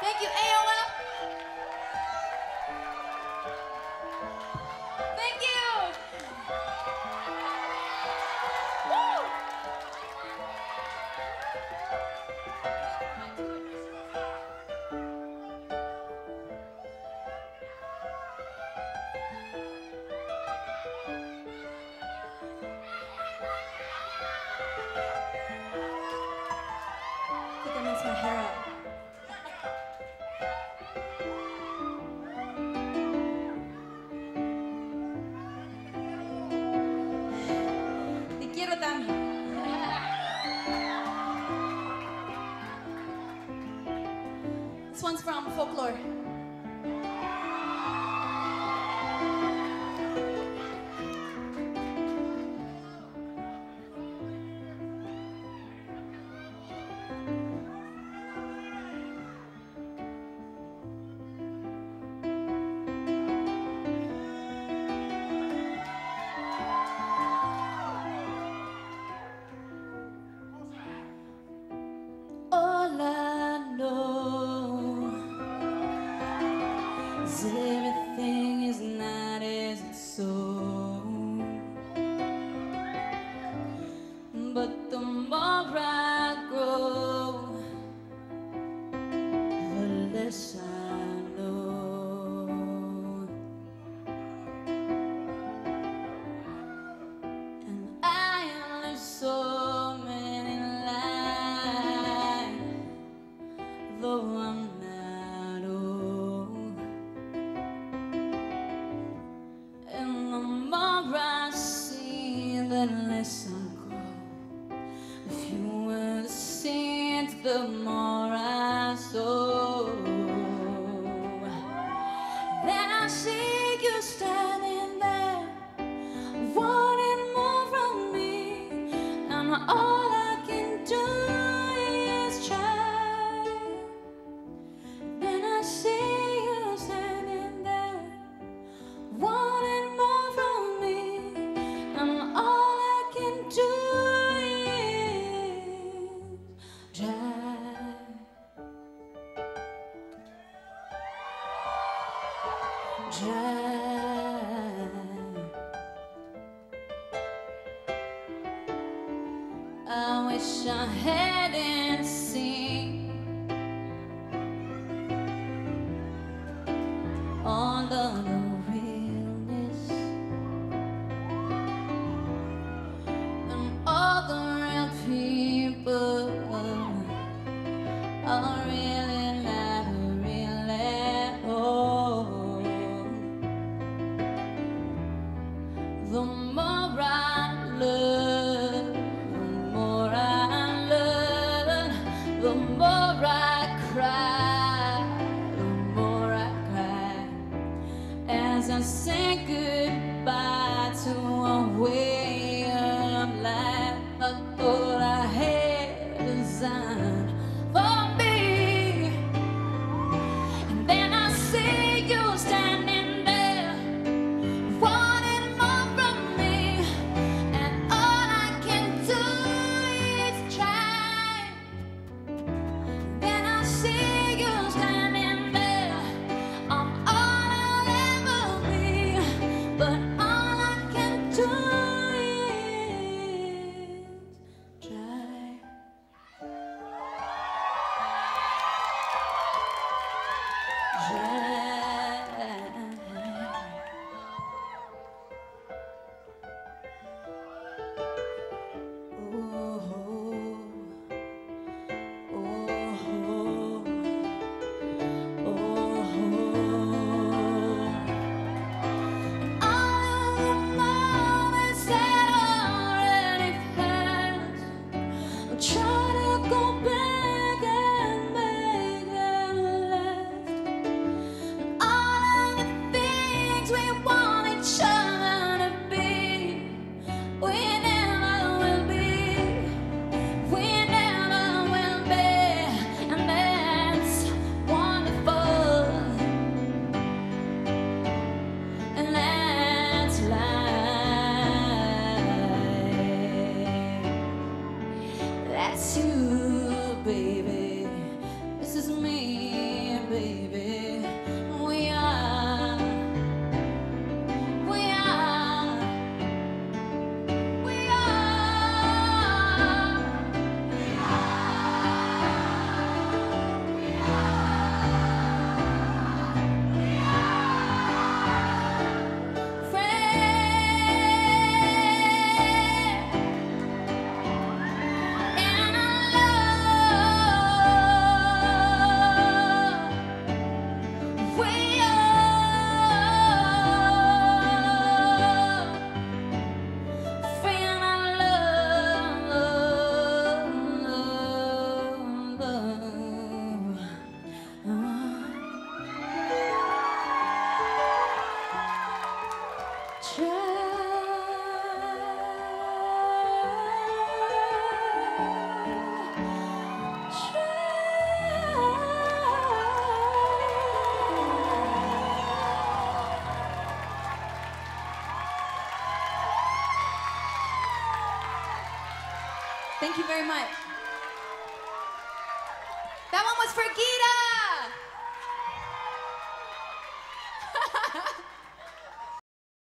Thank you, AOA. from folklore. the more I saw. Then I see you standing there, wanting more from me, and all. I I wish I hadn't seen. baby. Thank you very much. That one was for Geek.